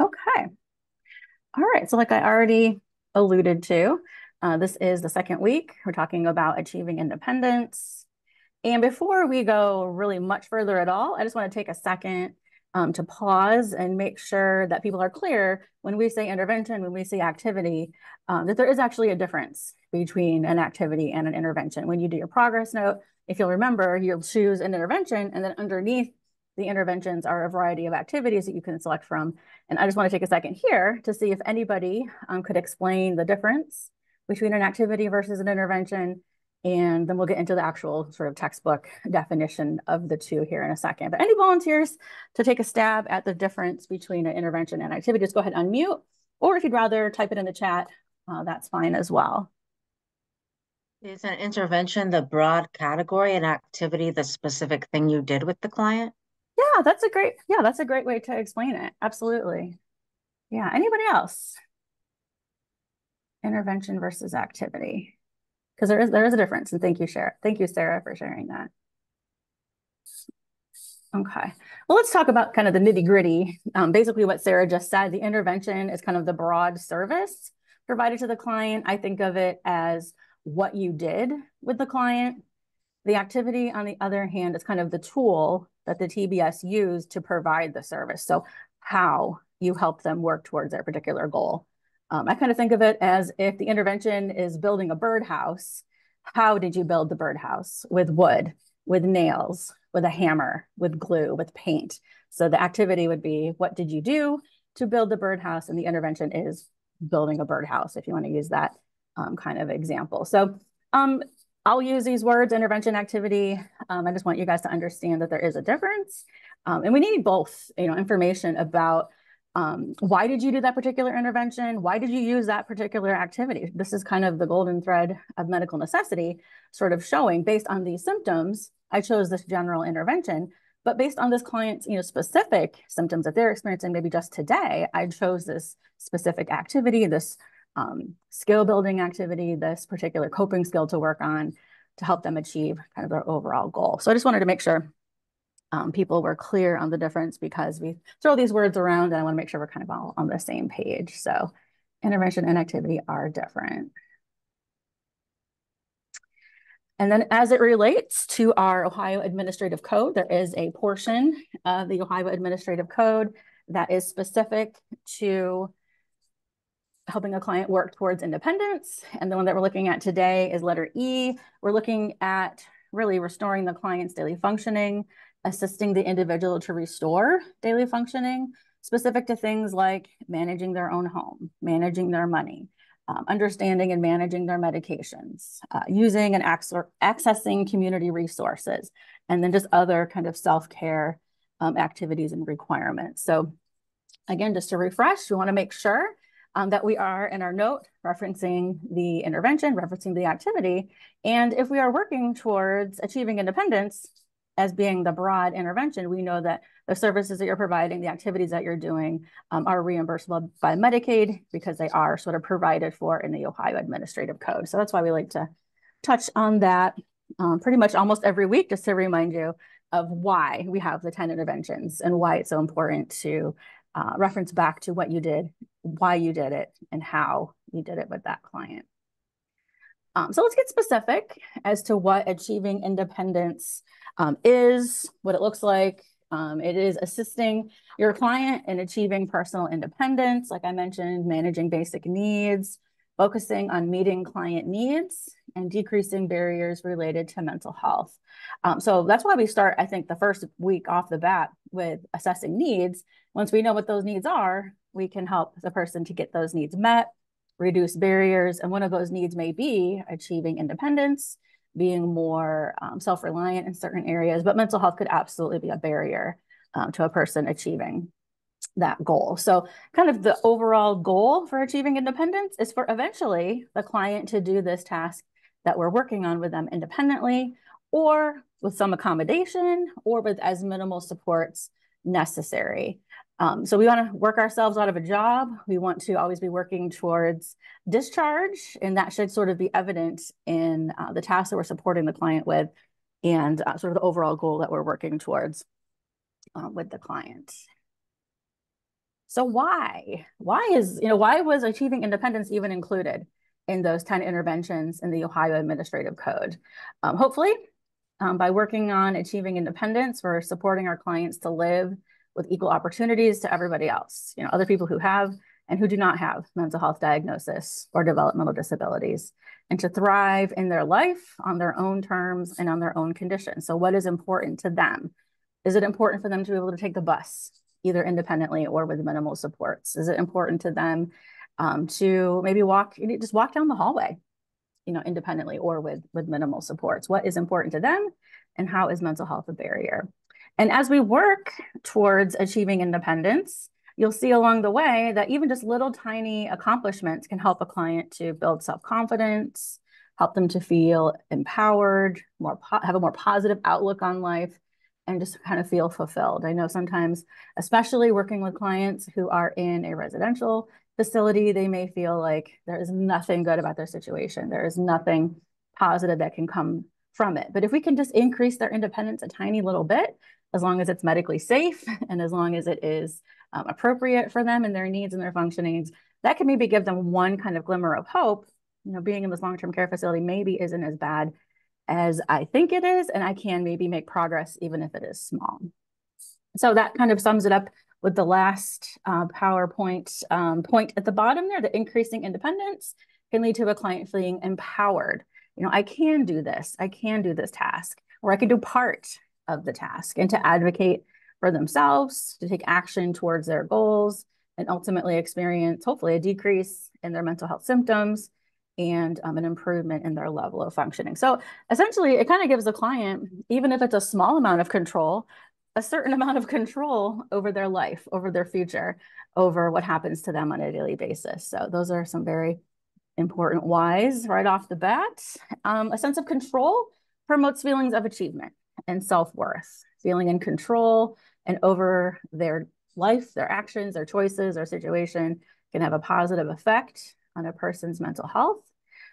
Okay. All right. So like I already alluded to, uh, this is the second week. We're talking about achieving independence. And before we go really much further at all, I just want to take a second um, to pause and make sure that people are clear when we say intervention, when we say activity, um, that there is actually a difference between an activity and an intervention. When you do your progress note, if you'll remember, you'll choose an intervention and then underneath the interventions are a variety of activities that you can select from. And I just want to take a second here to see if anybody um, could explain the difference between an activity versus an intervention and then we'll get into the actual sort of textbook definition of the two here in a second. But any volunteers to take a stab at the difference between an intervention and activity, just go ahead and unmute. Or if you'd rather type it in the chat, uh, that's fine as well. Is an intervention the broad category and activity the specific thing you did with the client? Yeah, that's a great, yeah, that's a great way to explain it. Absolutely. Yeah, anybody else? Intervention versus activity because there is there is a difference. And thank you, Sarah. Thank you, Sarah, for sharing that. Okay. Well, let's talk about kind of the nitty gritty. Um, basically, what Sarah just said, the intervention is kind of the broad service provided to the client. I think of it as what you did with the client. The activity, on the other hand, is kind of the tool that the TBS used to provide the service. So how you help them work towards their particular goal. Um, I kind of think of it as if the intervention is building a birdhouse, how did you build the birdhouse? With wood, with nails, with a hammer, with glue, with paint. So the activity would be, what did you do to build the birdhouse? And the intervention is building a birdhouse, if you want to use that um, kind of example. So um, I'll use these words, intervention activity. Um, I just want you guys to understand that there is a difference. Um, and we need both, you know, information about um, why did you do that particular intervention? Why did you use that particular activity? This is kind of the golden thread of medical necessity, sort of showing based on these symptoms, I chose this general intervention, but based on this client's you know, specific symptoms that they're experiencing, maybe just today, I chose this specific activity, this um, skill building activity, this particular coping skill to work on to help them achieve kind of their overall goal. So I just wanted to make sure um, people were clear on the difference because we throw these words around and I want to make sure we're kind of all on the same page. So intervention and activity are different. And then as it relates to our Ohio Administrative Code, there is a portion of the Ohio Administrative Code that is specific to helping a client work towards independence. And the one that we're looking at today is letter E. We're looking at really restoring the client's daily functioning assisting the individual to restore daily functioning, specific to things like managing their own home, managing their money, um, understanding and managing their medications, uh, using and accessing community resources, and then just other kind of self-care um, activities and requirements. So again, just to refresh, we wanna make sure um, that we are in our note referencing the intervention, referencing the activity. And if we are working towards achieving independence, as being the broad intervention, we know that the services that you're providing, the activities that you're doing um, are reimbursable by Medicaid because they are sort of provided for in the Ohio Administrative Code. So that's why we like to touch on that um, pretty much almost every week, just to remind you of why we have the 10 interventions and why it's so important to uh, reference back to what you did, why you did it, and how you did it with that client. Um, so let's get specific as to what achieving independence um, is, what it looks like. Um, it is assisting your client in achieving personal independence, like I mentioned, managing basic needs, focusing on meeting client needs, and decreasing barriers related to mental health. Um, so that's why we start, I think, the first week off the bat with assessing needs. Once we know what those needs are, we can help the person to get those needs met, reduce barriers, and one of those needs may be achieving independence, being more um, self-reliant in certain areas, but mental health could absolutely be a barrier um, to a person achieving that goal. So kind of the overall goal for achieving independence is for eventually the client to do this task that we're working on with them independently or with some accommodation or with as minimal supports necessary. Um, so we want to work ourselves out of a job. We want to always be working towards discharge, and that should sort of be evident in uh, the tasks that we're supporting the client with and uh, sort of the overall goal that we're working towards uh, with the client. So why? Why is, you know, why was achieving independence even included in those 10 interventions in the Ohio Administrative Code? Um, hopefully, um, by working on achieving independence, we're supporting our clients to live with equal opportunities to everybody else, you know, other people who have and who do not have mental health diagnosis or developmental disabilities, and to thrive in their life on their own terms and on their own conditions. So what is important to them? Is it important for them to be able to take the bus, either independently or with minimal supports? Is it important to them um, to maybe walk, just walk down the hallway, you know, independently or with, with minimal supports? What is important to them and how is mental health a barrier? And as we work towards achieving independence, you'll see along the way that even just little tiny accomplishments can help a client to build self-confidence, help them to feel empowered, more have a more positive outlook on life, and just kind of feel fulfilled. I know sometimes, especially working with clients who are in a residential facility, they may feel like there is nothing good about their situation. There is nothing positive that can come from it. But if we can just increase their independence a tiny little bit, as long as it's medically safe and as long as it is um, appropriate for them and their needs and their functionings, that can maybe give them one kind of glimmer of hope. You know, being in this long-term care facility maybe isn't as bad as I think it is, and I can maybe make progress even if it is small. So that kind of sums it up with the last uh, PowerPoint um, point at the bottom there, the increasing independence can lead to a client feeling empowered. You know, I can do this, I can do this task, or I can do part of the task and to advocate for themselves, to take action towards their goals, and ultimately experience, hopefully, a decrease in their mental health symptoms and um, an improvement in their level of functioning. So essentially, it kind of gives the client, even if it's a small amount of control, a certain amount of control over their life, over their future, over what happens to them on a daily basis. So those are some very important whys right off the bat. Um, a sense of control promotes feelings of achievement and self-worth, feeling in control and over their life, their actions, their choices, their situation can have a positive effect on a person's mental health.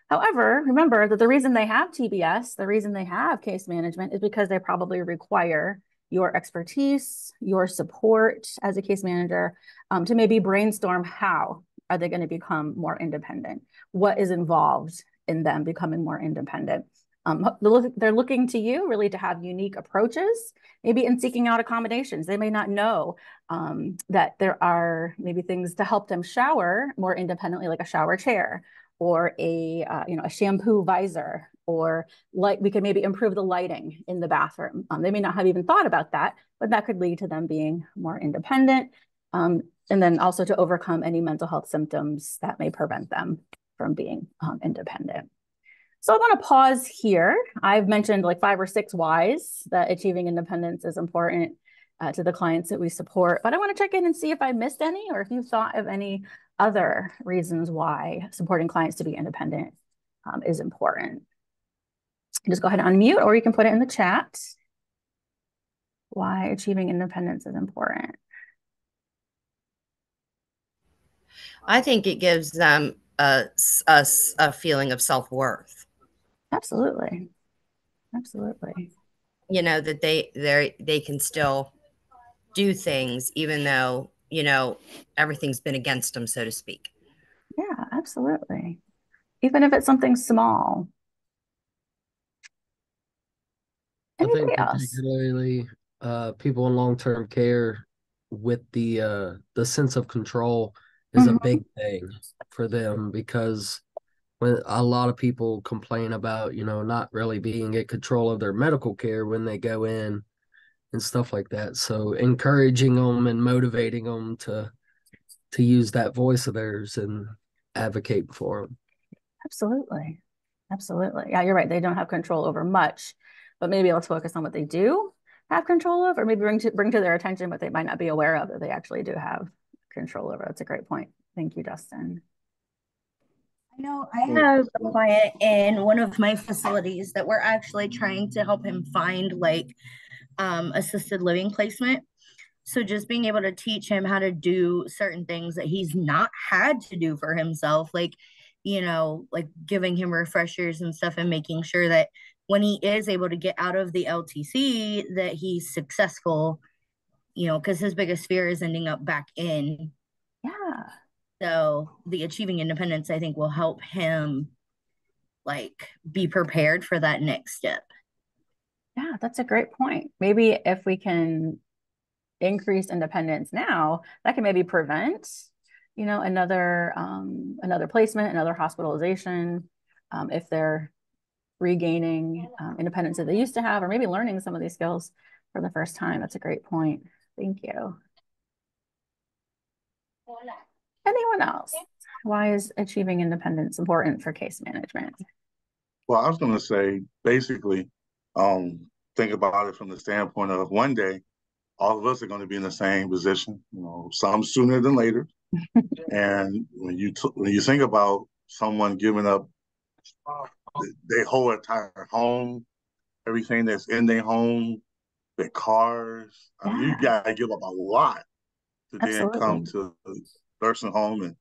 However, remember that the reason they have TBS, the reason they have case management is because they probably require your expertise, your support as a case manager um, to maybe brainstorm how are they going to become more independent? What is involved in them becoming more independent? Um, they're looking to you really to have unique approaches, maybe in seeking out accommodations. They may not know um, that there are maybe things to help them shower more independently, like a shower chair or a uh, you know a shampoo visor, or like we could maybe improve the lighting in the bathroom. Um, they may not have even thought about that, but that could lead to them being more independent, um, and then also to overcome any mental health symptoms that may prevent them from being um, independent. So I want to pause here. I've mentioned like five or six whys that achieving independence is important uh, to the clients that we support, but I want to check in and see if I missed any or if you thought of any other reasons why supporting clients to be independent um, is important. Just go ahead and unmute or you can put it in the chat. Why achieving independence is important. I think it gives them a, a, a feeling of self-worth Absolutely. Absolutely. You know, that they they they can still do things even though, you know, everything's been against them, so to speak. Yeah, absolutely. Even if it's something small. Anybody I think else? particularly uh, people in long term care with the uh, the sense of control is mm-hmm. a big thing for them because when a lot of people complain about you know not really being in control of their medical care when they go in and stuff like that. So encouraging them and motivating them to to use that voice of theirs and advocate for them absolutely. Absolutely. Yeah you're right. They don't have control over much but maybe let's focus on what they do have control of or maybe bring to bring to their attention what they might not be aware of that they actually do have control over. That's a great point. Thank you justin. I know I have a client in one of my facilities that we're actually trying to help him find like um, assisted living placement. So just being able to teach him how to do certain things that he's not had to do for himself, like, you know, like giving him refreshers and stuff and making sure that when he is able to get out of the LTC that he's successful, you know, because his biggest fear is ending up back in Yeah. So the achieving independence, I think, will help him like be prepared for that next step. Yeah, that's a great point. Maybe if we can increase independence now, that can maybe prevent, you know, another um, another placement, another hospitalization, um, if they're regaining um, independence that they used to have, or maybe learning some of these skills for the first time. That's a great point. Thank you. Anyone else? Why is achieving independence important for case management? Well, I was going to say basically, um, think about it from the standpoint of one day, all of us are going to be in the same position. You know, some sooner than later. and when you when you think about someone giving up their whole entire home, everything that's in their home, their cars, yeah. I mean, you got to give up a lot to Absolutely. then come to nursing home and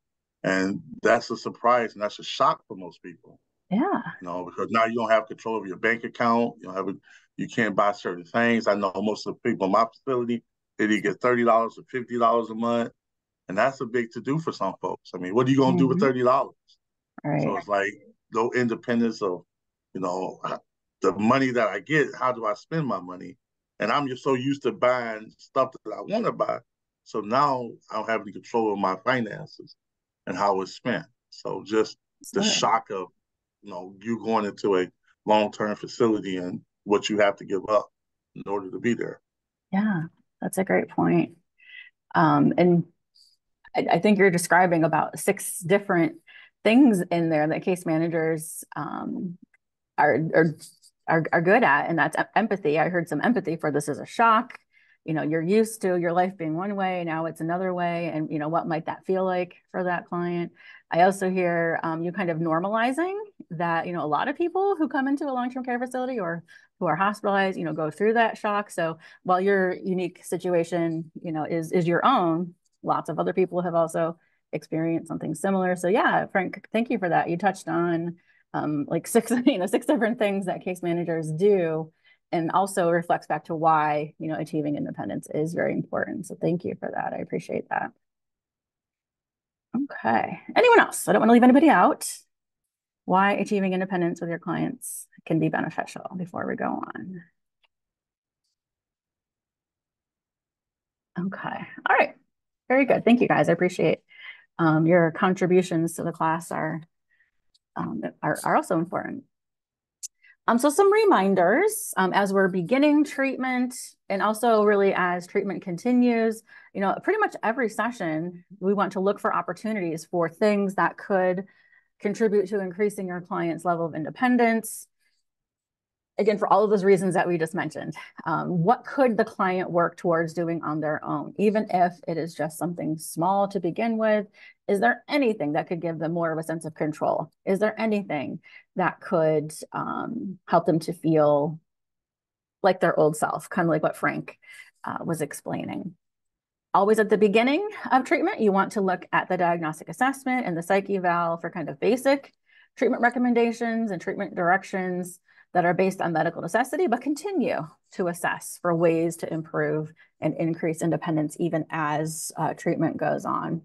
and that's a surprise and that's a shock for most people. Yeah. You know, because now you don't have control of your bank account. You don't have a, you can't buy certain things. I know most of the people in my facility, they either get thirty dollars or fifty dollars a month. And that's a big to do for some folks. I mean, what are you gonna mm-hmm. do with mm-hmm. thirty dollars? Right. So it's like no independence of, you know, the money that I get, how do I spend my money? And I'm just so used to buying stuff that I want to buy. So now I don't have any control of my finances and how it's spent. So just the shock of, you know, you going into a long-term facility and what you have to give up in order to be there. Yeah, that's a great point. Um, and I, I think you're describing about six different things in there that case managers um, are, are are are good at, and that's empathy. I heard some empathy for this is a shock you know you're used to your life being one way now it's another way and you know what might that feel like for that client i also hear um, you kind of normalizing that you know a lot of people who come into a long-term care facility or who are hospitalized you know go through that shock. So while your unique situation you know is is your own lots of other people have also experienced something similar. So yeah frank thank you for that. You touched on um, like six you know six different things that case managers do and also reflects back to why you know achieving independence is very important. So thank you for that. I appreciate that okay. Anyone else? I don't want to leave anybody out. Why achieving independence with your clients can be beneficial before we go on? Okay. All right. Very good. Thank you guys. I appreciate um, your contributions to the class are, um, are are also important um, so some reminders um, as we're beginning treatment and also really as treatment continues, you know, pretty much every session, we want to look for opportunities for things that could contribute to increasing your client's level of independence, again, for all of those reasons that we just mentioned, um, what could the client work towards doing on their own, even if it is just something small to begin with? Is there anything that could give them more of a sense of control? Is there anything that could um, help them to feel like their old self, kind of like what Frank uh, was explaining? Always at the beginning of treatment, you want to look at the diagnostic assessment and the psych eval for kind of basic treatment recommendations and treatment directions that are based on medical necessity, but continue to assess for ways to improve and increase independence even as uh, treatment goes on.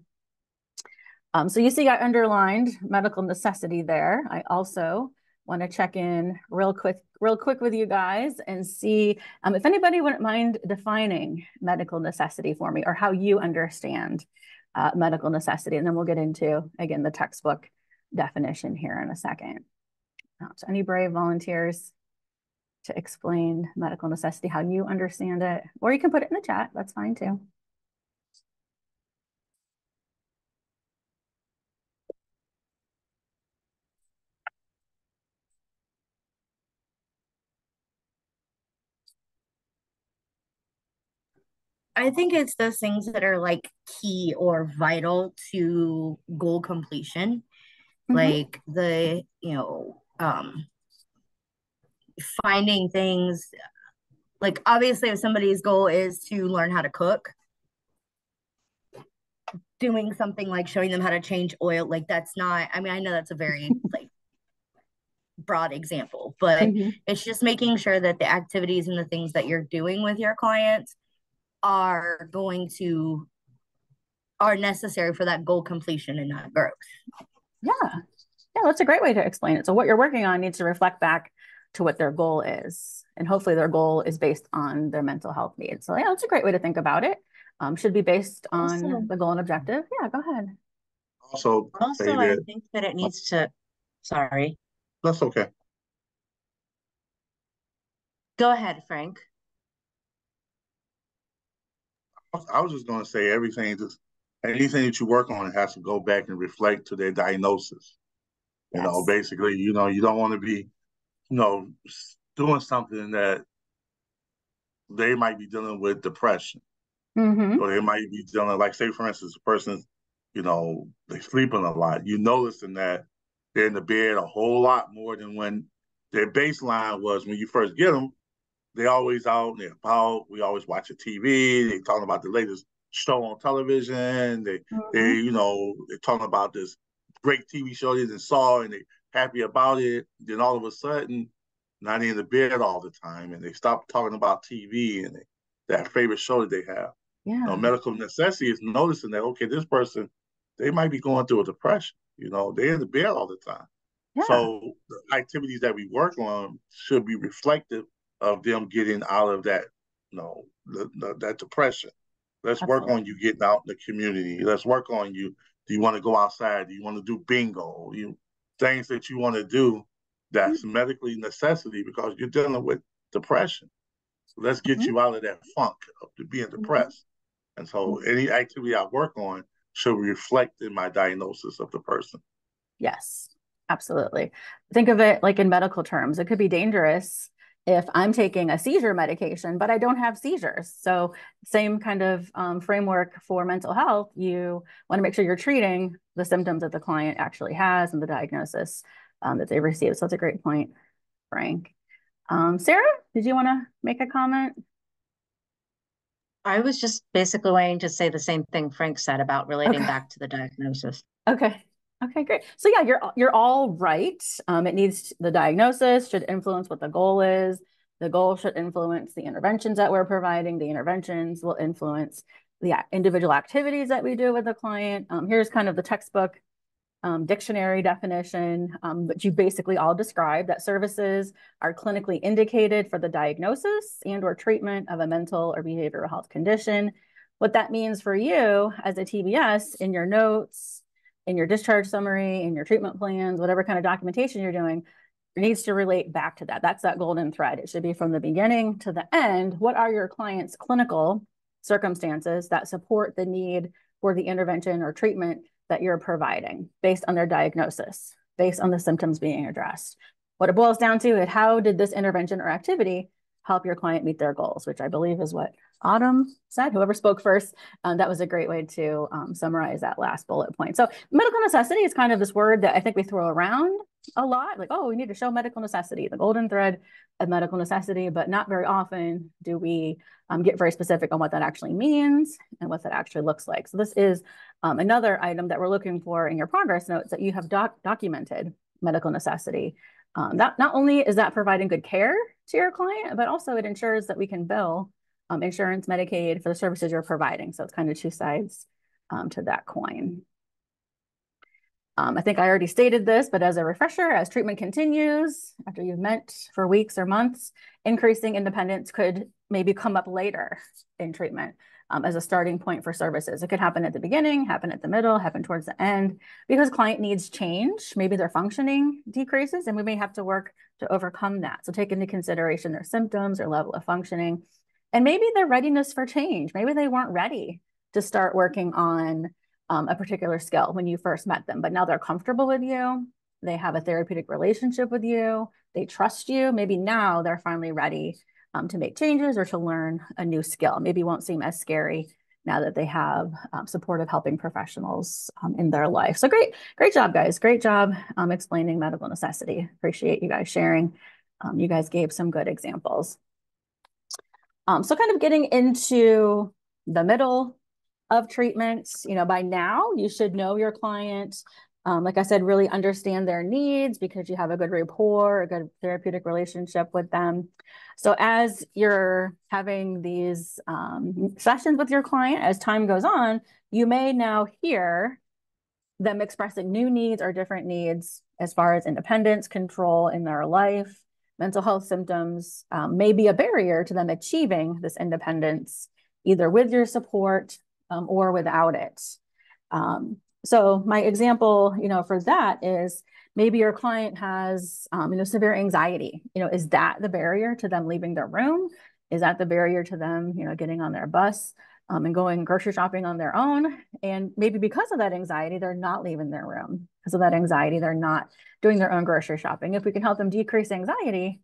Um, so you see I underlined medical necessity there. I also want to check in real quick, real quick with you guys and see um, if anybody wouldn't mind defining medical necessity for me or how you understand uh, medical necessity. And then we'll get into, again, the textbook definition here in a second. So any brave volunteers to explain medical necessity, how you understand it, or you can put it in the chat. That's fine too. I think it's those things that are like key or vital to goal completion. Mm -hmm. Like the, you know, um, finding things like obviously if somebody's goal is to learn how to cook doing something like showing them how to change oil like that's not i mean i know that's a very like broad example but mm-hmm. it's just making sure that the activities and the things that you're doing with your clients are going to are necessary for that goal completion and not growth. Yeah. Yeah, that's a great way to explain it. So what you're working on needs to reflect back to what their goal is. And hopefully their goal is based on their mental health needs. So yeah, that's a great way to think about it. Um, should be based on awesome. the goal and objective. Yeah, go ahead. Also, also I think that it needs to, sorry. That's okay. Go ahead, Frank. I was just going to say everything, just anything that you work on has to go back and reflect to their diagnosis. You yes. know, basically, you know, you don't want to be, you know, doing something that they might be dealing with depression. Mm-hmm. Or they might be dealing, like, say, for instance, a person, you know, they sleeping a lot. You noticing that they're in the bed a whole lot more than when their baseline was when you first get them. They always out and they're about. We always watch a TV. They talking about the latest show on television. They mm-hmm. they you know they're talking about this great TV show they just saw and they happy about it. Then all of a sudden, not in the bed all the time, and they stop talking about TV and they, that favorite show that they have. Yeah. You know, medical necessity is noticing that okay, this person they might be going through a depression. You know, they're in the bed all the time. Yeah. So the activities that we work on should be reflective of them getting out of that, you know, the, the, that depression. Let's Absolutely. work on you getting out in the community. Let's work on you. Do you want to go outside? Do you want to do bingo? You things that you want to do that's mm-hmm. medically necessity because you're dealing with depression. So let's get mm-hmm. you out of that funk of being mm-hmm. depressed. Mm-hmm. And so any activity I work on should reflect in my diagnosis of the person. Yes, absolutely. Think of it like in medical terms. It could be dangerous if I'm taking a seizure medication, but I don't have seizures. So same kind of um, framework for mental health. You want to make sure you're treating the symptoms that the client actually has and the diagnosis um, that they receive. So that's a great point, Frank. Um, Sarah, did you want to make a comment? I was just basically wanting to say the same thing Frank said about relating okay. back to the diagnosis. Okay. Okay, great. So yeah, you're you're all right. Um, it needs the diagnosis should influence what the goal is. The goal should influence the interventions that we're providing. The interventions will influence the individual activities that we do with the client. Um, here's kind of the textbook um, dictionary definition, um, but you basically all describe that services are clinically indicated for the diagnosis and or treatment of a mental or behavioral health condition. What that means for you as a TBS in your notes, in your discharge summary, in your treatment plans, whatever kind of documentation you're doing, needs to relate back to that. That's that golden thread. It should be from the beginning to the end. What are your client's clinical circumstances that support the need for the intervention or treatment that you're providing based on their diagnosis, based on the symptoms being addressed? What it boils down to is how did this intervention or activity help your client meet their goals, which I believe is what Autumn said, whoever spoke first, um, that was a great way to um, summarize that last bullet point. So medical necessity is kind of this word that I think we throw around a lot, like, oh, we need to show medical necessity, the golden thread of medical necessity, but not very often do we um, get very specific on what that actually means and what that actually looks like. So this is um, another item that we're looking for in your progress notes that you have doc documented medical necessity. Um, that not only is that providing good care to your client, but also it ensures that we can bill um, insurance, Medicaid for the services you're providing. So it's kind of two sides um, to that coin. Um, I think I already stated this, but as a refresher, as treatment continues, after you've met for weeks or months, increasing independence could maybe come up later in treatment um, as a starting point for services. It could happen at the beginning, happen at the middle, happen towards the end, because client needs change. Maybe their functioning decreases, and we may have to work to overcome that. So take into consideration their symptoms, their level of functioning, and maybe their readiness for change. Maybe they weren't ready to start working on um, a particular skill when you first met them, but now they're comfortable with you. They have a therapeutic relationship with you. They trust you. Maybe now they're finally ready um, to make changes or to learn a new skill. Maybe won't seem as scary now that they have um, supportive helping professionals um, in their life. So great, great job, guys. Great job um, explaining medical necessity. Appreciate you guys sharing. Um, you guys gave some good examples. Um, so kind of getting into the middle of treatments, you know, by now you should know your client. Um, like I said, really understand their needs because you have a good rapport, a good therapeutic relationship with them. So as you're having these um, sessions with your client, as time goes on, you may now hear them expressing new needs or different needs as far as independence, control in their life, mental health symptoms um, may be a barrier to them achieving this independence, either with your support um, or without it. Um, so my example, you know, for that is maybe your client has, um, you know, severe anxiety. You know, is that the barrier to them leaving their room? Is that the barrier to them, you know, getting on their bus um, and going grocery shopping on their own? And maybe because of that anxiety, they're not leaving their room. Because of that anxiety, they're not doing their own grocery shopping. If we can help them decrease anxiety,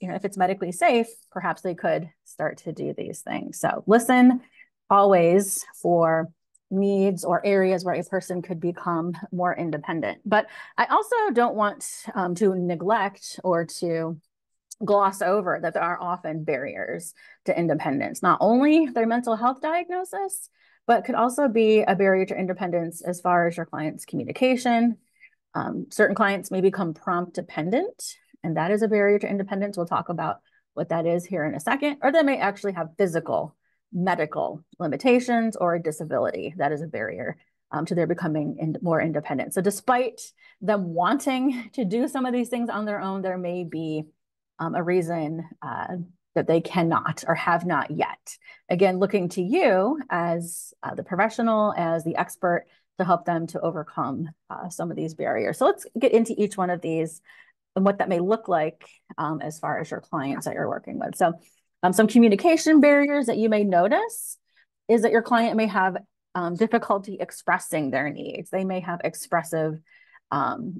you know, if it's medically safe, perhaps they could start to do these things. So listen always for needs or areas where a person could become more independent. But I also don't want um, to neglect or to gloss over that there are often barriers to independence, not only their mental health diagnosis, but could also be a barrier to independence as far as your client's communication. Um, certain clients may become prompt dependent, and that is a barrier to independence. We'll talk about what that is here in a second, or they may actually have physical medical limitations or a disability. That is a barrier um, to their becoming in, more independent. So despite them wanting to do some of these things on their own, there may be um, a reason uh, that they cannot or have not yet. Again, looking to you as uh, the professional, as the expert to help them to overcome uh, some of these barriers. So let's get into each one of these and what that may look like um, as far as your clients that you're working with. So um, some communication barriers that you may notice is that your client may have um, difficulty expressing their needs. They may have expressive, um,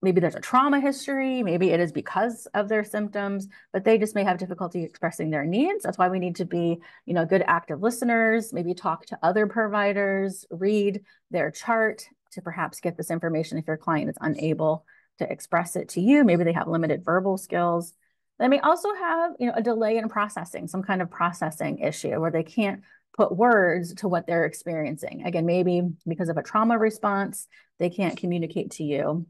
maybe there's a trauma history, maybe it is because of their symptoms, but they just may have difficulty expressing their needs. That's why we need to be, you know, good active listeners, maybe talk to other providers, read their chart to perhaps get this information if your client is unable to express it to you. Maybe they have limited verbal skills. They may also have, you know, a delay in processing, some kind of processing issue where they can't put words to what they're experiencing. Again, maybe because of a trauma response, they can't communicate to you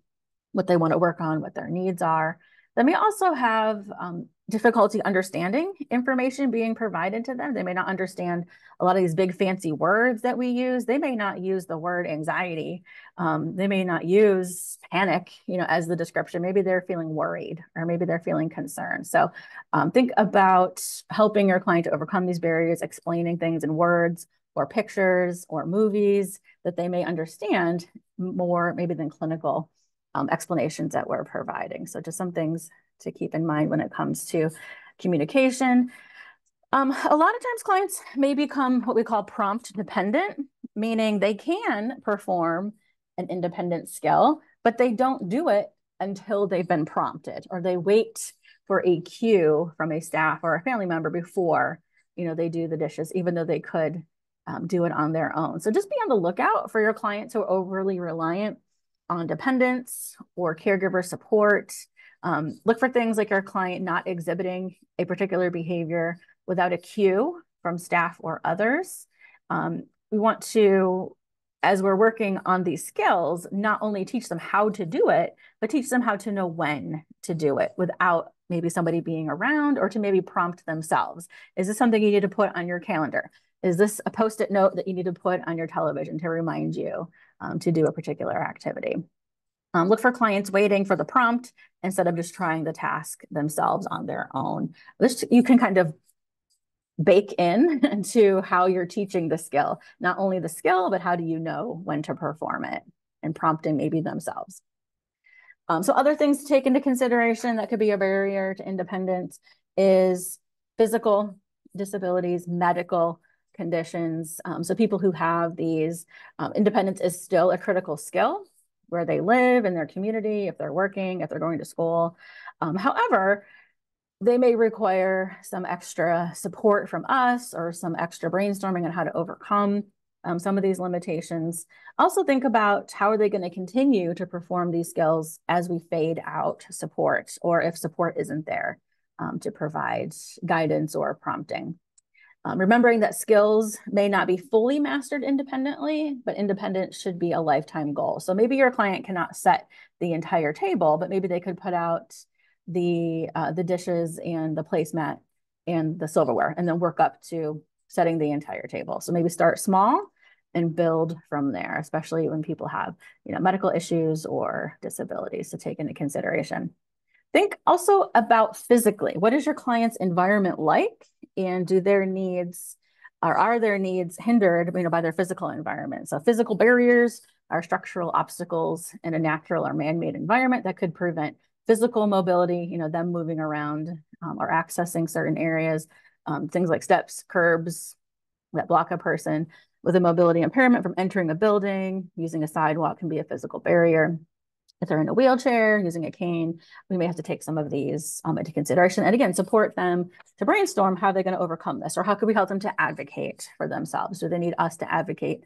what they want to work on, what their needs are. They may also have um, difficulty understanding information being provided to them. They may not understand a lot of these big fancy words that we use. They may not use the word anxiety. Um, they may not use panic, you know, as the description. Maybe they're feeling worried or maybe they're feeling concerned. So um, think about helping your client to overcome these barriers, explaining things in words or pictures or movies that they may understand more maybe than clinical um, explanations that we're providing. So just some things to keep in mind when it comes to communication. Um, a lot of times clients may become what we call prompt dependent, meaning they can perform an independent skill, but they don't do it until they've been prompted or they wait for a cue from a staff or a family member before you know they do the dishes even though they could um, do it on their own so just be on the lookout for your clients who are overly reliant on dependence or caregiver support um, look for things like your client not exhibiting a particular behavior without a cue from staff or others. Um, we want to, as we're working on these skills, not only teach them how to do it, but teach them how to know when to do it without maybe somebody being around or to maybe prompt themselves. Is this something you need to put on your calendar? Is this a post-it note that you need to put on your television to remind you um, to do a particular activity? Um, look for clients waiting for the prompt instead of just trying the task themselves on their own. This you can kind of bake in into how you're teaching the skill, not only the skill, but how do you know when to perform it and prompting maybe themselves. Um, so other things to take into consideration that could be a barrier to independence is physical disabilities, medical conditions. Um, so people who have these, um, independence is still a critical skill where they live in their community, if they're working, if they're going to school. Um, however, they may require some extra support from us or some extra brainstorming on how to overcome um, some of these limitations. Also think about how are they going to continue to perform these skills as we fade out support or if support isn't there um, to provide guidance or prompting. Um, remembering that skills may not be fully mastered independently, but independence should be a lifetime goal. So maybe your client cannot set the entire table, but maybe they could put out the uh, the dishes and the placemat and the silverware, and then work up to setting the entire table. So maybe start small and build from there, especially when people have you know medical issues or disabilities to take into consideration. Think also about physically. What is your client's environment like? And do their needs or are their needs hindered you know, by their physical environment? So physical barriers are structural obstacles in a natural or man-made environment that could prevent physical mobility, you know, them moving around um, or accessing certain areas, um, things like steps, curbs that block a person with a mobility impairment from entering a building, using a sidewalk can be a physical barrier if they're in a wheelchair, using a cane, we may have to take some of these um, into consideration. And again, support them to brainstorm how they're going to overcome this or how could we help them to advocate for themselves? Do they need us to advocate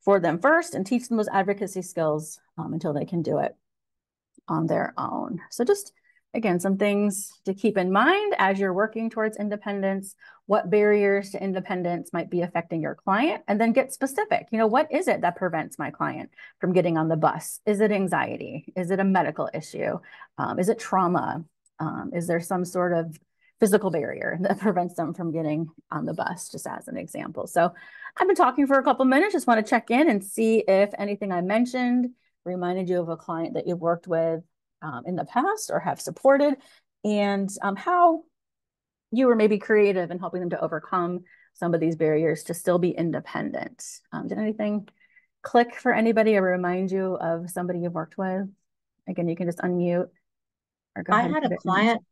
for them first and teach them those advocacy skills um, until they can do it on their own? So just Again, some things to keep in mind as you're working towards independence, what barriers to independence might be affecting your client, and then get specific. You know, what is it that prevents my client from getting on the bus? Is it anxiety? Is it a medical issue? Um, is it trauma? Um, is there some sort of physical barrier that prevents them from getting on the bus, just as an example. So I've been talking for a couple minutes, just want to check in and see if anything I mentioned reminded you of a client that you've worked with um, in the past or have supported and um, how you were maybe creative in helping them to overcome some of these barriers to still be independent. Um, did anything click for anybody or remind you of somebody you've worked with? Again, you can just unmute or go I had a client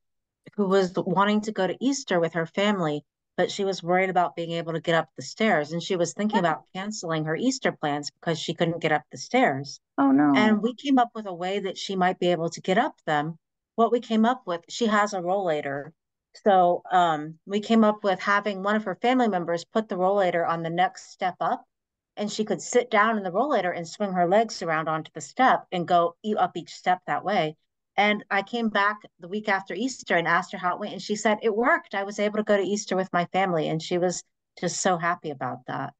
who was wanting to go to Easter with her family, but she was worried about being able to get up the stairs and she was thinking about canceling her Easter plans because she couldn't get up the stairs. Oh no. And we came up with a way that she might be able to get up them. What we came up with, she has a rollator. So um, we came up with having one of her family members put the rollator on the next step up and she could sit down in the rollator and swing her legs around onto the step and go up each step that way. And I came back the week after Easter and asked her how it went. And she said, it worked. I was able to go to Easter with my family. And she was just so happy about that.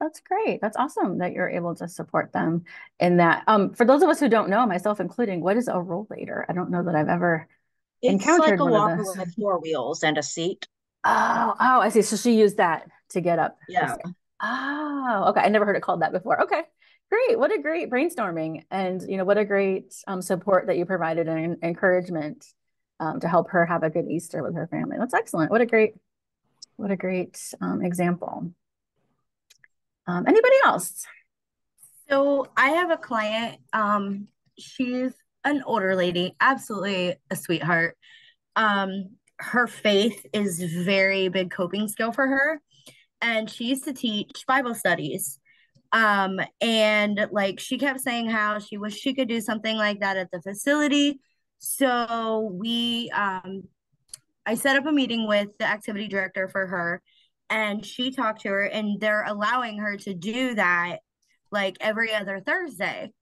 That's great. That's awesome that you're able to support them in that. Um, for those of us who don't know, myself including, what is a rollator? I don't know that I've ever it's encountered like a walker with four wheels and a seat. Oh, oh, I see. So she used that to get up. Yeah. Oh, okay. I never heard it called that before. Okay. Great. What a great brainstorming. And, you know, what a great um, support that you provided and encouragement um, to help her have a good Easter with her family. That's excellent. What a great, what a great um, example. Um, anybody else? So I have a client. Um, she's an older lady, absolutely a sweetheart. Um, her faith is very big coping skill for her. And she used to teach Bible studies um, and like she kept saying how she wished she could do something like that at the facility. So we, um, I set up a meeting with the activity director for her, and she talked to her, and they're allowing her to do that like every other Thursday.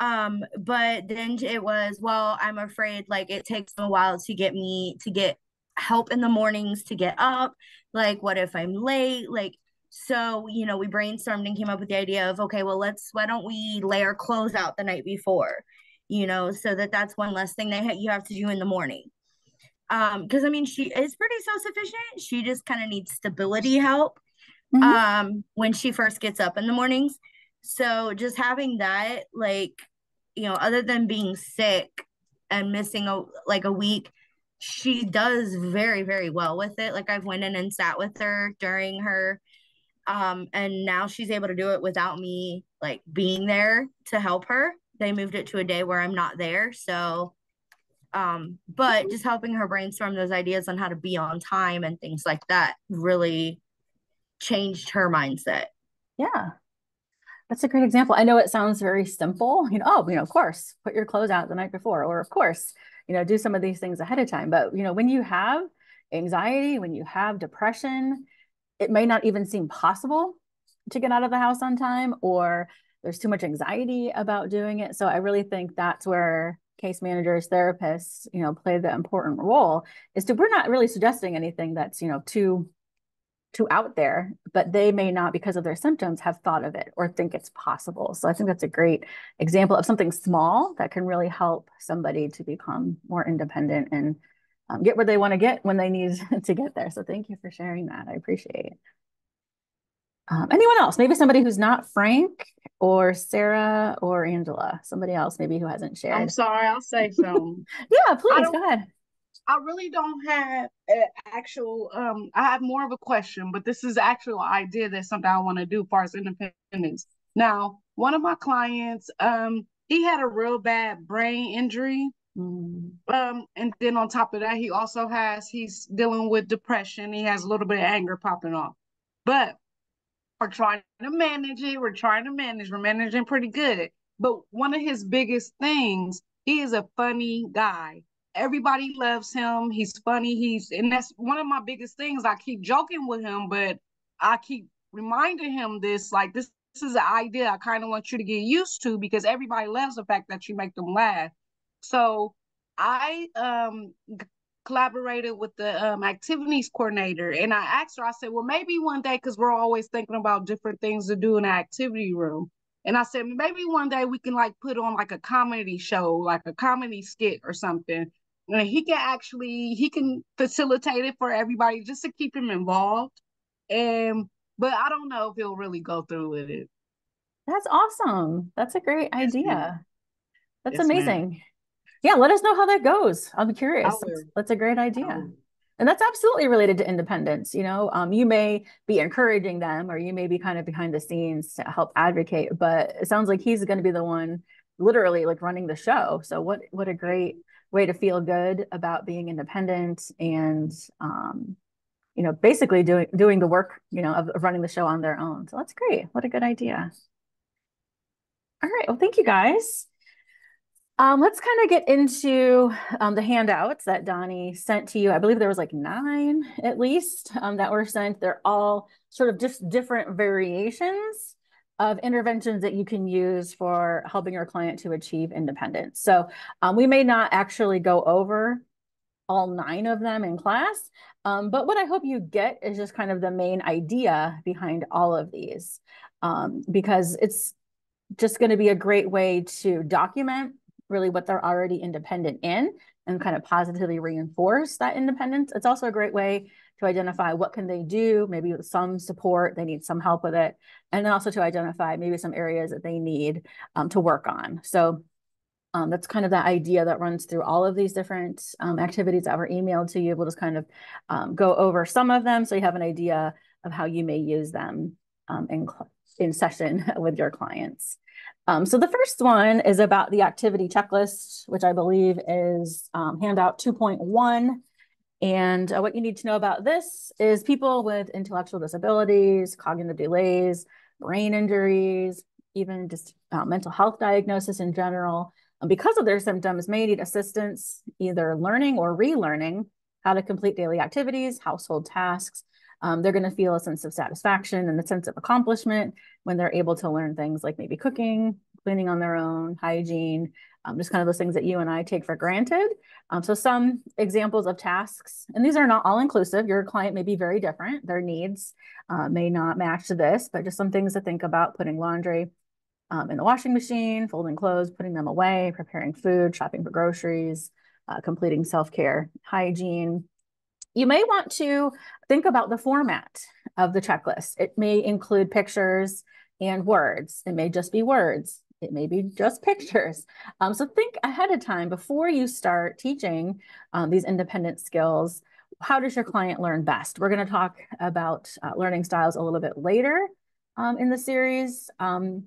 Um, but then it was, well, I'm afraid like it takes a while to get me to get help in the mornings to get up. Like, what if I'm late? Like, so, you know, we brainstormed and came up with the idea of, okay, well, let's, why don't we lay our clothes out the night before, you know, so that that's one less thing that you have to do in the morning. Um, because I mean, she is pretty self sufficient. She just kind of needs stability help, mm-hmm. um, when she first gets up in the mornings. So just having that, like, you know, other than being sick and missing a like a week, she does very very well with it. Like I've went in and sat with her during her um, and now she's able to do it without me like being there to help her. They moved it to a day where I'm not there. So, um, but just helping her brainstorm those ideas on how to be on time and things like that really changed her mindset. Yeah. That's a great example. I know it sounds very simple. You know, oh, you know, of course, put your clothes out the night before, or of course, you know, do some of these things ahead of time. But, you know, when you have anxiety, when you have depression, it may not even seem possible to get out of the house on time or there's too much anxiety about doing it so i really think that's where case managers therapists you know play the important role is to we're not really suggesting anything that's you know too too out there, but they may not, because of their symptoms, have thought of it or think it's possible. So I think that's a great example of something small that can really help somebody to become more independent and um, get where they want to get when they need to get there. So thank you for sharing that. I appreciate it. Um, anyone else? Maybe somebody who's not Frank or Sarah or Angela. Somebody else maybe who hasn't shared. I'm sorry, I'll say something. yeah, please go ahead. I really don't have an actual. Um, I have more of a question, but this is actual idea. That's something I want to do as far as independence. Now, one of my clients, um, he had a real bad brain injury. Mm. Um, and then on top of that, he also has he's dealing with depression. He has a little bit of anger popping off, but we're trying to manage it. We're trying to manage. We're managing pretty good. But one of his biggest things, he is a funny guy. Everybody loves him. He's funny. He's and that's one of my biggest things. I keep joking with him, but I keep reminding him this like this, this is an idea I kind of want you to get used to because everybody loves the fact that you make them laugh. So I um collaborated with the um, activities coordinator and I asked her, I said, well, maybe one day, because we're always thinking about different things to do in the activity room. And I said, maybe one day we can like put on like a comedy show, like a comedy skit or something. And he can actually, he can facilitate it for everybody just to keep him involved. And, but I don't know if he'll really go through with it. That's awesome. That's a great yes, idea. That's yes, amazing yeah, let us know how that goes. I'm curious. That's, that's, a great idea. And that's absolutely related to independence. You know, um, you may be encouraging them or you may be kind of behind the scenes to help advocate, but it sounds like he's going to be the one literally like running the show. So what what a great way to feel good about being independent and um, you know, basically doing doing the work, you know, of, of running the show on their own. So that's great. What a good idea. All right. Well, thank you guys. Um, let's kind of get into um, the handouts that Donnie sent to you. I believe there was like nine at least um, that were sent. They're all sort of just different variations of interventions that you can use for helping your client to achieve independence. So um, we may not actually go over all nine of them in class, um, but what I hope you get is just kind of the main idea behind all of these um, because it's just going to be a great way to document really what they're already independent in and kind of positively reinforce that independence. It's also a great way to identify what can they do, maybe with some support, they need some help with it, and then also to identify maybe some areas that they need um, to work on. So um, that's kind of the idea that runs through all of these different um, activities that were emailed to you. We'll just kind of um, go over some of them so you have an idea of how you may use them um, in, in session with your clients. Um, so the first one is about the activity checklist, which I believe is um, handout 2.1. And uh, what you need to know about this is people with intellectual disabilities, cognitive delays, brain injuries, even just uh, mental health diagnosis in general, um, because of their symptoms may need assistance either learning or relearning how to complete daily activities, household tasks, um, they're going to feel a sense of satisfaction and a sense of accomplishment when they're able to learn things like maybe cooking, cleaning on their own, hygiene, um, just kind of those things that you and I take for granted. Um, so some examples of tasks, and these are not all inclusive. Your client may be very different. Their needs uh, may not match to this, but just some things to think about, putting laundry um, in the washing machine, folding clothes, putting them away, preparing food, shopping for groceries, uh, completing self-care, hygiene, you may want to think about the format of the checklist. It may include pictures and words. It may just be words. It may be just pictures. Um, so think ahead of time before you start teaching um, these independent skills. How does your client learn best? We're going to talk about uh, learning styles a little bit later um, in the series, um,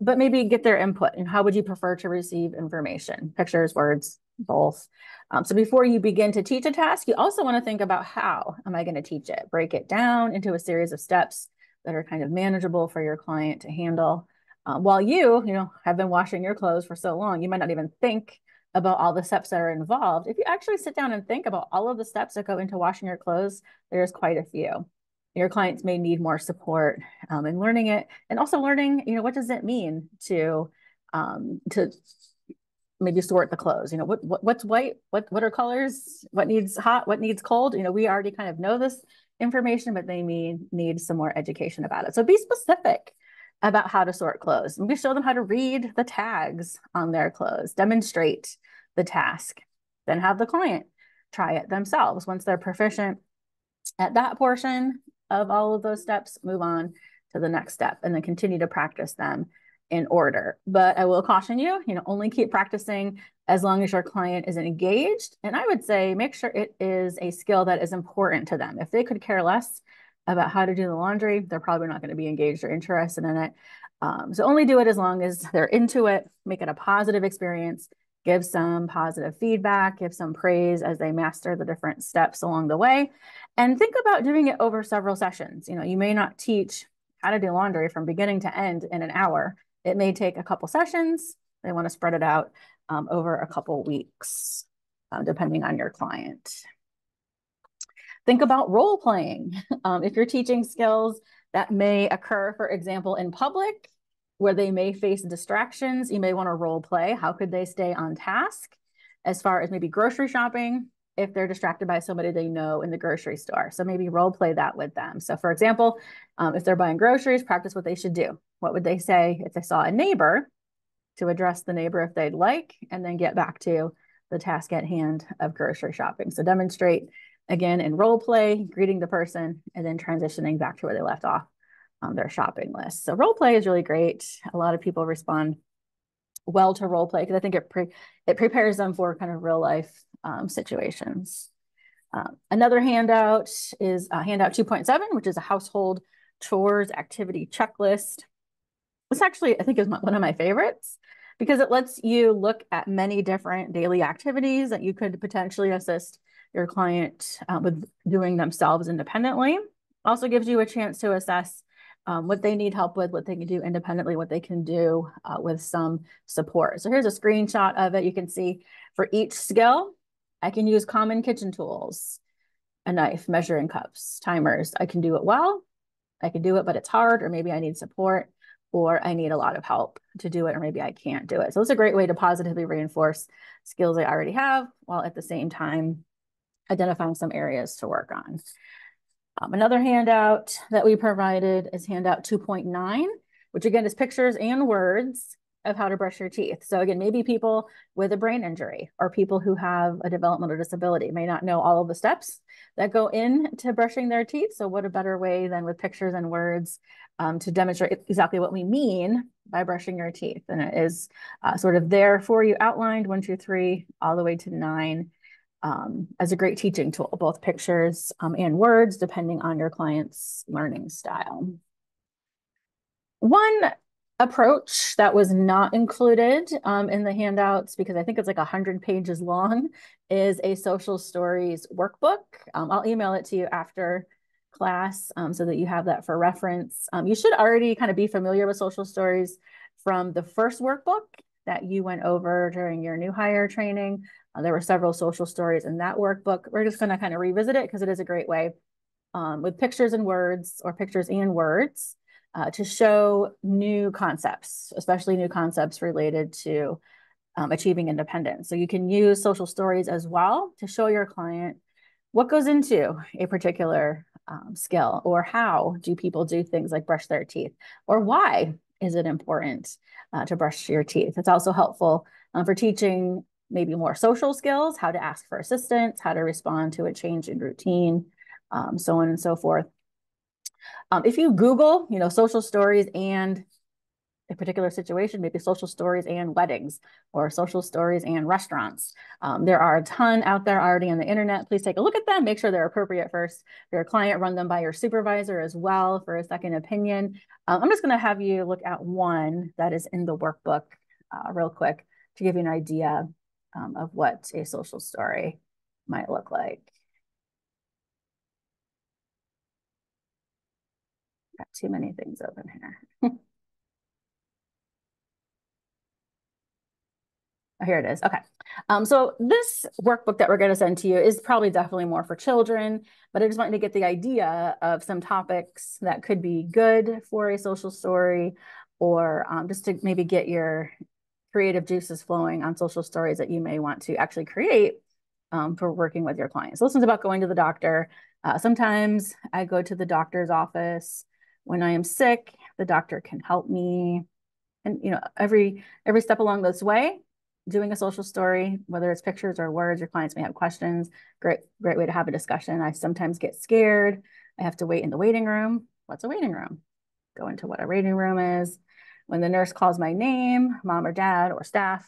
but maybe get their input. And how would you prefer to receive information? Pictures, words, both. Um, so before you begin to teach a task, you also want to think about how am I going to teach it? Break it down into a series of steps that are kind of manageable for your client to handle. Um, while you, you know, have been washing your clothes for so long, you might not even think about all the steps that are involved. If you actually sit down and think about all of the steps that go into washing your clothes, there's quite a few. Your clients may need more support um, in learning it, and also learning, you know, what does it mean to um, to maybe sort the clothes. You know, what, what what's white? What what are colors? What needs hot? What needs cold? You know, we already kind of know this information, but they may need some more education about it. So be specific about how to sort clothes. and Maybe show them how to read the tags on their clothes, demonstrate the task, then have the client try it themselves. Once they're proficient at that portion of all of those steps, move on to the next step and then continue to practice them in order. But I will caution you, you know, only keep practicing as long as your client is engaged. And I would say make sure it is a skill that is important to them. If they could care less about how to do the laundry, they're probably not going to be engaged or interested in it. Um, so only do it as long as they're into it, make it a positive experience, give some positive feedback, give some praise as they master the different steps along the way. And think about doing it over several sessions. You know, you may not teach how to do laundry from beginning to end in an hour. It may take a couple sessions. They want to spread it out um, over a couple weeks, uh, depending on your client. Think about role playing. Um, if you're teaching skills that may occur, for example, in public, where they may face distractions, you may want to role play. How could they stay on task as far as maybe grocery shopping if they're distracted by somebody they know in the grocery store? So maybe role play that with them. So for example, um, if they're buying groceries, practice what they should do. What would they say if they saw a neighbor to address the neighbor if they'd like, and then get back to the task at hand of grocery shopping. So demonstrate again in role play, greeting the person, and then transitioning back to where they left off on their shopping list. So role play is really great. A lot of people respond well to role play because I think it pre it prepares them for kind of real life um, situations. Um, another handout is uh, handout 2.7, which is a household chores activity checklist. This actually, I think, is my, one of my favorites because it lets you look at many different daily activities that you could potentially assist your client uh, with doing themselves independently. Also gives you a chance to assess um, what they need help with, what they can do independently, what they can do uh, with some support. So here's a screenshot of it. You can see for each skill, I can use common kitchen tools, a knife, measuring cups, timers. I can do it well. I can do it, but it's hard, or maybe I need support, or I need a lot of help to do it, or maybe I can't do it. So it's a great way to positively reinforce skills I already have while at the same time identifying some areas to work on. Um, another handout that we provided is handout 2.9, which again is pictures and words of how to brush your teeth. So again, maybe people with a brain injury or people who have a developmental disability may not know all of the steps that go into brushing their teeth. So what a better way than with pictures and words um, to demonstrate exactly what we mean by brushing your teeth. And it is uh, sort of there for you outlined, one, two, three, all the way to nine um, as a great teaching tool, both pictures um, and words, depending on your client's learning style. One approach that was not included um, in the handouts, because I think it's like 100 pages long, is a social stories workbook. Um, I'll email it to you after class um, so that you have that for reference. Um, you should already kind of be familiar with social stories from the first workbook that you went over during your new hire training. Uh, there were several social stories in that workbook. We're just going to kind of revisit it because it is a great way um, with pictures and words or pictures and words uh, to show new concepts, especially new concepts related to um, achieving independence. So you can use social stories as well to show your client what goes into a particular um, skill or how do people do things like brush their teeth or why is it important uh, to brush your teeth. It's also helpful uh, for teaching maybe more social skills, how to ask for assistance, how to respond to a change in routine, um, so on and so forth. Um, if you Google, you know, social stories and a particular situation, maybe social stories and weddings or social stories and restaurants. Um, there are a ton out there already on the internet. Please take a look at them. Make sure they're appropriate first for your client. Run them by your supervisor as well for a second opinion. Um, I'm just going to have you look at one that is in the workbook uh, real quick to give you an idea um, of what a social story might look like. Got too many things open here. Oh, here it is. Okay. Um, so this workbook that we're going to send to you is probably definitely more for children, but I just wanted to get the idea of some topics that could be good for a social story or um, just to maybe get your creative juices flowing on social stories that you may want to actually create um, for working with your clients. So this one's about going to the doctor. Uh, sometimes I go to the doctor's office when I am sick. The doctor can help me, and you know every every step along this way, doing a social story, whether it's pictures or words, your clients may have questions. Great great way to have a discussion. I sometimes get scared. I have to wait in the waiting room. What's a waiting room? Go into what a waiting room is. When the nurse calls my name, mom or dad or staff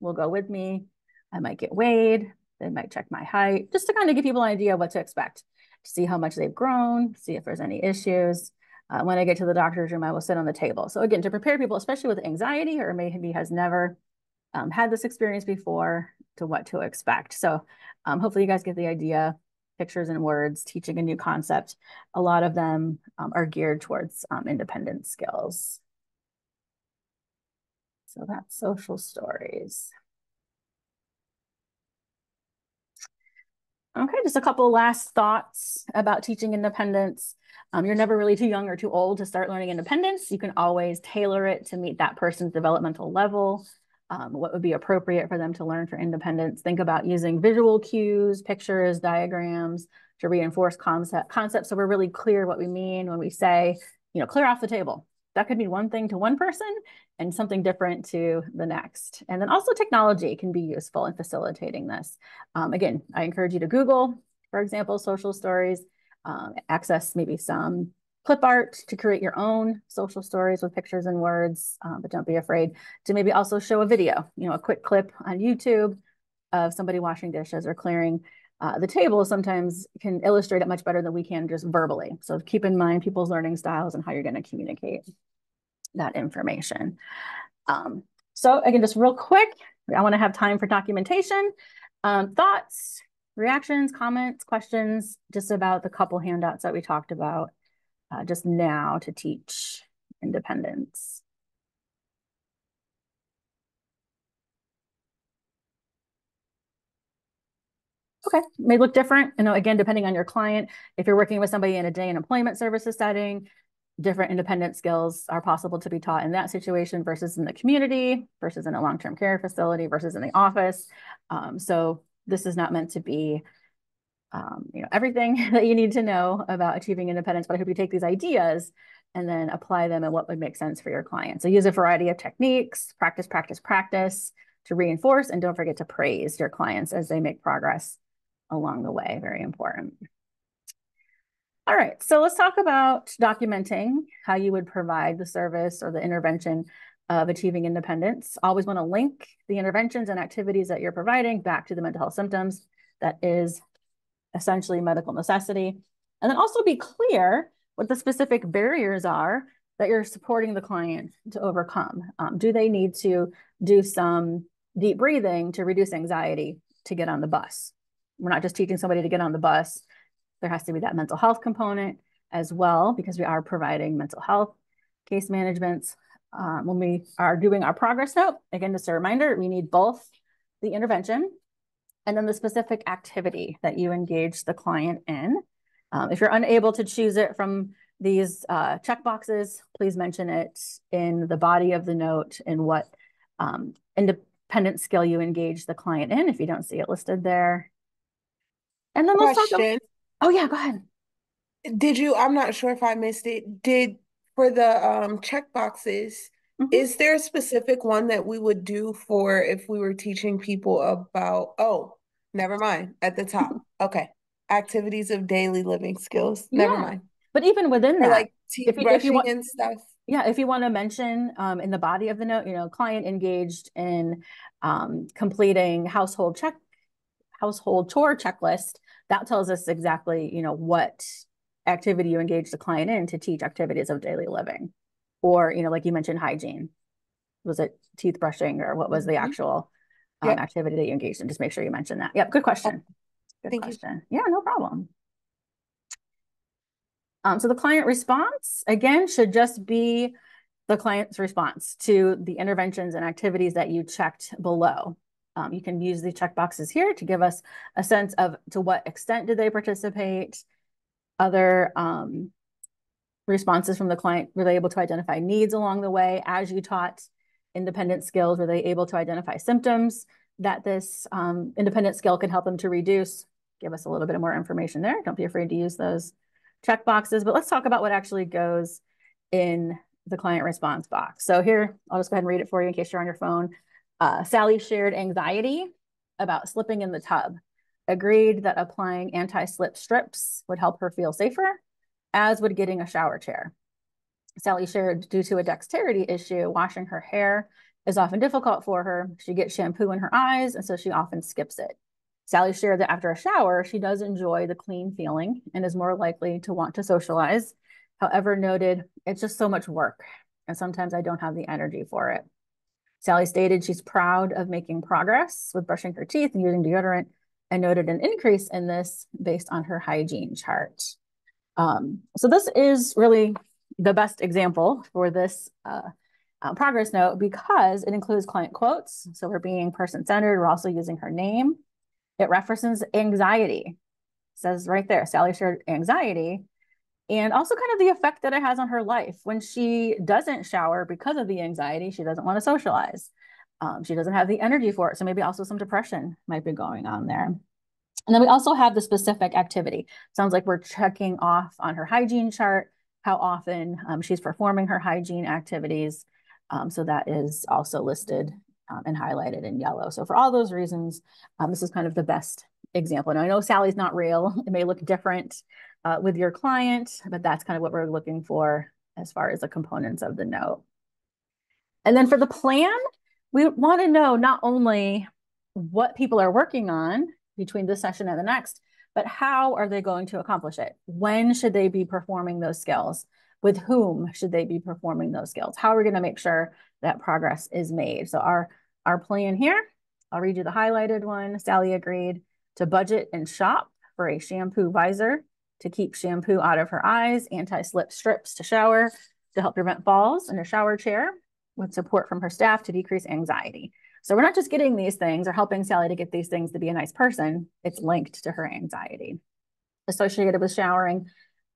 will go with me. I might get weighed. They might check my height just to kind of give people an idea of what to expect, to see how much they've grown, see if there's any issues. Uh, when I get to the doctor's room, I will sit on the table. So again, to prepare people, especially with anxiety or maybe has never um, had this experience before, to what to expect. So um, hopefully you guys get the idea, pictures and words, teaching a new concept. A lot of them um, are geared towards um, independent skills. So that's social stories. Okay, just a couple last thoughts about teaching independence. Um, you're never really too young or too old to start learning independence. You can always tailor it to meet that person's developmental level, um, what would be appropriate for them to learn for independence. Think about using visual cues, pictures, diagrams to reinforce concept concepts so we're really clear what we mean when we say, you know, clear off the table that could be one thing to one person and something different to the next. And then also technology can be useful in facilitating this. Um, again, I encourage you to Google, for example, social stories, um, access maybe some clip art to create your own social stories with pictures and words, um, but don't be afraid to maybe also show a video, you know, a quick clip on YouTube of somebody washing dishes or clearing uh, the table sometimes can illustrate it much better than we can just verbally. So keep in mind people's learning styles and how you're going to communicate that information. Um, so again, just real quick, I want to have time for documentation, um, thoughts, reactions, comments, questions, just about the couple handouts that we talked about uh, just now to teach independence. Okay, may look different. You know, again, depending on your client, if you're working with somebody in a day and employment services setting, different independent skills are possible to be taught in that situation versus in the community, versus in a long-term care facility, versus in the office. Um, so this is not meant to be um, you know, everything that you need to know about achieving independence, but I hope you take these ideas and then apply them and what would make sense for your client. So use a variety of techniques, practice, practice, practice to reinforce, and don't forget to praise your clients as they make progress along the way. Very important. All right, so let's talk about documenting how you would provide the service or the intervention of achieving independence. Always want to link the interventions and activities that you're providing back to the mental health symptoms. That is essentially medical necessity. And then also be clear what the specific barriers are that you're supporting the client to overcome. Um, do they need to do some deep breathing to reduce anxiety to get on the bus? We're not just teaching somebody to get on the bus. There has to be that mental health component as well, because we are providing mental health case managements. Um, when we are doing our progress note, again, just a reminder, we need both the intervention and then the specific activity that you engage the client in. Um, if you're unable to choose it from these uh, check boxes, please mention it in the body of the note and what um, independent skill you engage the client in if you don't see it listed there. And then let's Question. talk about, oh yeah, go ahead. Did you, I'm not sure if I missed it, did, for the um, check boxes, Mm-hmm. Is there a specific one that we would do for if we were teaching people about, oh, never mind, at the top. Okay. Activities of daily living skills. Never yeah. mind. But even within that, like teeth if you, brushing if you want, and stuff. Yeah, if you want to mention um, in the body of the note, you know, client engaged in um, completing household check, household chore checklist, that tells us exactly, you know, what activity you engage the client in to teach activities of daily living. Or you know like you mentioned hygiene. Was it teeth brushing or what was the mm-hmm. actual um, yep. activity that you engaged in? Just make sure you mention that. Yep good question. Good Thank question. You. yeah no problem. Um, so the client response again should just be the client's response to the interventions and activities that you checked below um, you can use the check boxes here to give us a sense of to what extent did they participate other um, responses from the client? Were they able to identify needs along the way as you taught independent skills? Were they able to identify symptoms that this um, independent skill could help them to reduce? Give us a little bit more information there. Don't be afraid to use those check boxes, but let's talk about what actually goes in the client response box. So here, I'll just go ahead and read it for you in case you're on your phone. Uh, Sally shared anxiety about slipping in the tub, agreed that applying anti-slip strips would help her feel safer, as would getting a shower chair. Sally shared due to a dexterity issue, washing her hair is often difficult for her. She gets shampoo in her eyes, and so she often skips it. Sally shared that after a shower, she does enjoy the clean feeling and is more likely to want to socialize. However, noted, it's just so much work, and sometimes I don't have the energy for it. Sally stated she's proud of making progress with brushing her teeth and using deodorant and noted an increase in this based on her hygiene chart. Um, so this is really the best example for this uh, uh, progress note because it includes client quotes. So we're being person-centered. We're also using her name. It references anxiety. It says right there, Sally shared anxiety and also kind of the effect that it has on her life. When she doesn't shower because of the anxiety, she doesn't want to socialize. Um, she doesn't have the energy for it. So maybe also some depression might be going on there. And then we also have the specific activity. Sounds like we're checking off on her hygiene chart how often um, she's performing her hygiene activities. Um, so that is also listed um, and highlighted in yellow. So for all those reasons, um, this is kind of the best example. And I know Sally's not real. It may look different uh, with your client, but that's kind of what we're looking for as far as the components of the note. And then for the plan, we want to know not only what people are working on between this session and the next, but how are they going to accomplish it? When should they be performing those skills? With whom should they be performing those skills? How are we going to make sure that progress is made? So our, our plan here, I'll read you the highlighted one. Sally agreed to budget and shop for a shampoo visor to keep shampoo out of her eyes, anti-slip strips to shower to help prevent falls, and a shower chair with support from her staff to decrease anxiety. So we're not just getting these things or helping Sally to get these things to be a nice person. It's linked to her anxiety associated with showering.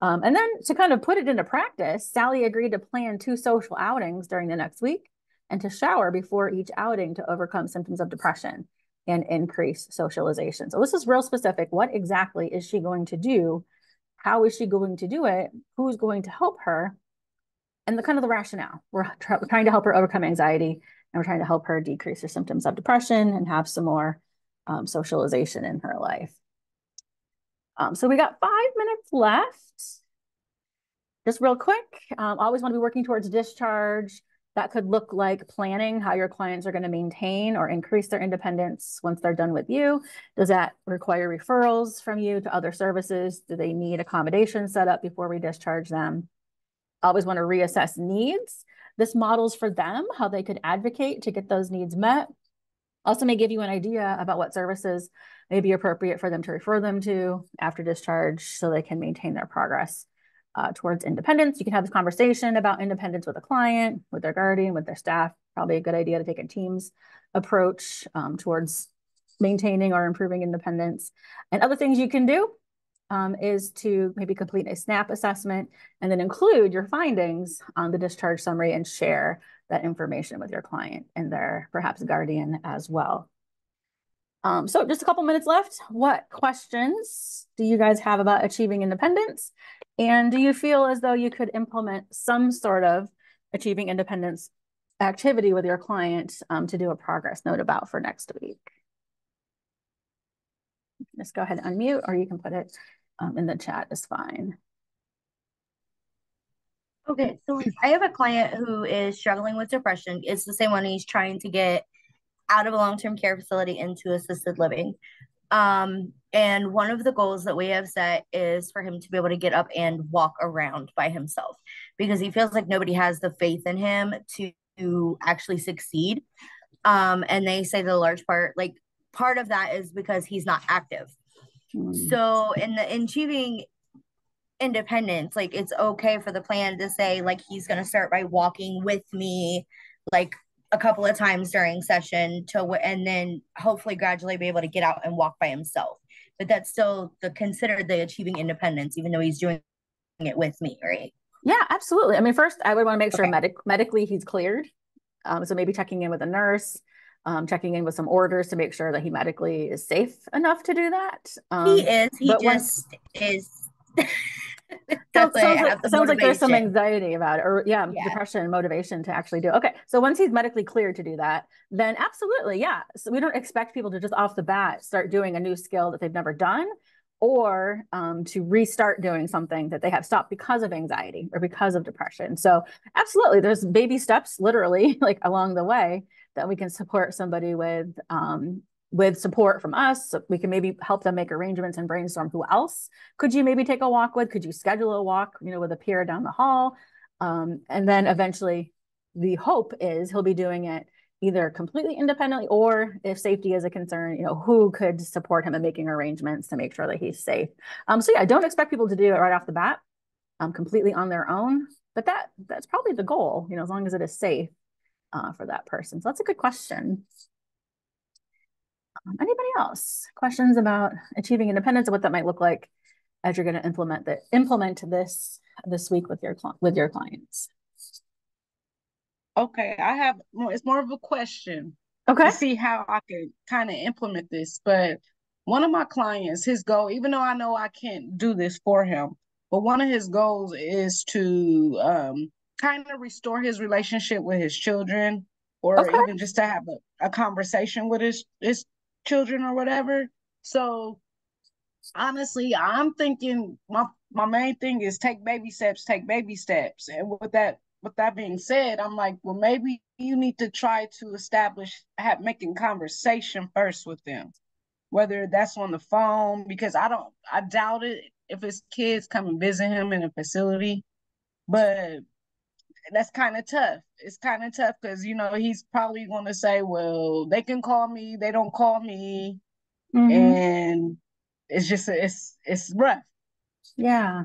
Um, and then to kind of put it into practice, Sally agreed to plan two social outings during the next week and to shower before each outing to overcome symptoms of depression and increase socialization. So this is real specific. What exactly is she going to do? How is she going to do it? Who's going to help her? And the kind of the rationale. We're trying to help her overcome anxiety and we're trying to help her decrease her symptoms of depression and have some more um, socialization in her life. Um, so we got five minutes left. Just real quick, um, always want to be working towards discharge. That could look like planning how your clients are going to maintain or increase their independence once they're done with you. Does that require referrals from you to other services? Do they need accommodation set up before we discharge them? Always want to reassess needs. This models for them how they could advocate to get those needs met. Also may give you an idea about what services may be appropriate for them to refer them to after discharge so they can maintain their progress uh, towards independence. You can have this conversation about independence with a client, with their guardian, with their staff. Probably a good idea to take a team's approach um, towards maintaining or improving independence. And other things you can do um, is to maybe complete a SNAP assessment and then include your findings on the discharge summary and share that information with your client and their perhaps guardian as well. Um, so just a couple minutes left. What questions do you guys have about achieving independence? And do you feel as though you could implement some sort of achieving independence activity with your client um, to do a progress note about for next week? Just go ahead and unmute or you can put it um, in the chat is fine. Okay, so I have a client who is struggling with depression. It's the same one he's trying to get out of a long-term care facility into assisted living. Um, and one of the goals that we have set is for him to be able to get up and walk around by himself because he feels like nobody has the faith in him to, to actually succeed. Um, and they say the large part, like part of that is because he's not active. Hmm. So in the in achieving independence, like it's okay for the plan to say like he's gonna start by walking with me, like a couple of times during session to and then hopefully gradually be able to get out and walk by himself. But that's still the considered the achieving independence, even though he's doing it with me, right? Yeah, absolutely. I mean, first I would want to make sure okay. medic medically he's cleared Um, so maybe checking in with a nurse, um, checking in with some orders to make sure that he medically is safe enough to do that. Um, he is. He just once, is. sounds, sounds, like, sounds like, there's some anxiety about it, or yeah, yeah, depression, motivation to actually do. It. Okay, so once he's medically cleared to do that, then absolutely, yeah. So we don't expect people to just off the bat start doing a new skill that they've never done, or um, to restart doing something that they have stopped because of anxiety or because of depression. So absolutely, there's baby steps, literally, like along the way that we can support somebody with um, with support from us. We can maybe help them make arrangements and brainstorm who else could you maybe take a walk with? Could you schedule a walk, you know, with a peer down the hall? Um, and then eventually the hope is he'll be doing it either completely independently or if safety is a concern, you know, who could support him in making arrangements to make sure that he's safe. Um, so yeah, don't expect people to do it right off the bat, um, completely on their own, but that that's probably the goal, you know, as long as it is safe uh, for that person. So that's a good question. Um, anybody else? Questions about achieving independence and what that might look like as you're going to implement that implement this this week with your with your clients? Okay, I have more. it's more of a question. Okay. To see how I can kind of implement this. But one of my clients, his goal, even though I know I can't do this for him, but one of his goals is to um kind of restore his relationship with his children or okay. even just to have a, a conversation with his his children or whatever. So honestly, I'm thinking my my main thing is take baby steps, take baby steps. And with that with that being said, I'm like, well, maybe you need to try to establish have making conversation first with them, whether that's on the phone, because I don't, I doubt it if his kids come and visit him in a facility, but that's kind of tough. It's kind of tough because you know he's probably going to say, well, they can call me, they don't call me, mm-hmm. and it's just it's it's rough. Yeah.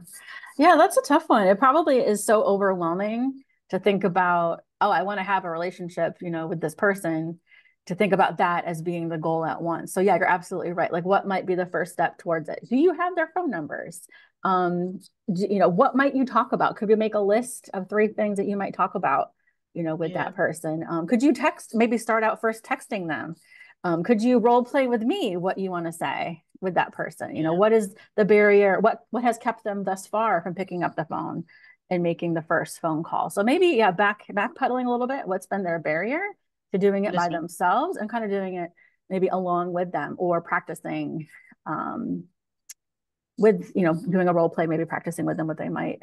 Yeah, that's a tough one. It probably is so overwhelming to think about, oh, I want to have a relationship, you know, with this person, to think about that as being the goal at once. So yeah, you're absolutely right. Like what might be the first step towards it? Do you have their phone numbers? Um, you know, what might you talk about? Could you make a list of three things that you might talk about, you know, with yeah. that person? Um, could you text, maybe start out first texting them? Um, could you role play with me what you want to say with that person? You know, what is the barrier? What what has kept them thus far from picking up the phone and making the first phone call? So maybe yeah, back backpedaling a little bit. What's been their barrier to doing it by themselves and kind of doing it maybe along with them or practicing um, with you know doing a role play, maybe practicing with them what they might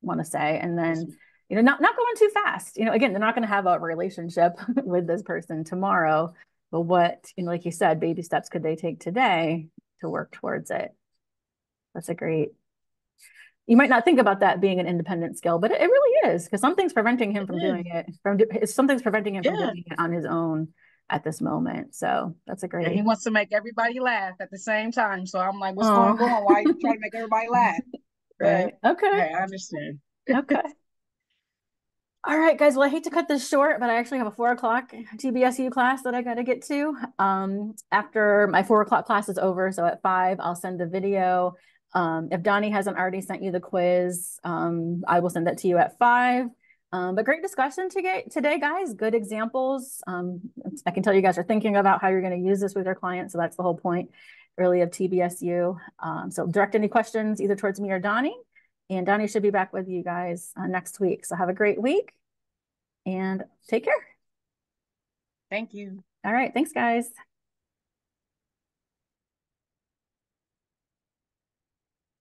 want to say, and then you know not not going too fast. You know, again, they're not going to have a relationship with this person tomorrow but what, you know, like you said, baby steps could they take today to work towards it? That's a great, you might not think about that being an independent skill, but it, it really is because something's preventing him it from is. doing it. From something's preventing him yeah. from doing it on his own at this moment. So that's a great. And he wants to make everybody laugh at the same time. So I'm like, what's Aww. going on? Why are you trying to make everybody laugh? right. But, okay. I understand. okay. All right, guys. Well, I hate to cut this short, but I actually have a four o'clock TBSU class that I got to get to. Um, after my four o'clock class is over, so at five, I'll send the video. Um, if Donnie hasn't already sent you the quiz, um, I will send that to you at five. Um, but great discussion today, today, guys. Good examples. Um, I can tell you guys are thinking about how you're going to use this with your clients. So that's the whole point, really, of TBSU. Um, so direct any questions either towards me or Donnie. And Donnie should be back with you guys uh, next week. So have a great week and take care. Thank you. All right. Thanks, guys.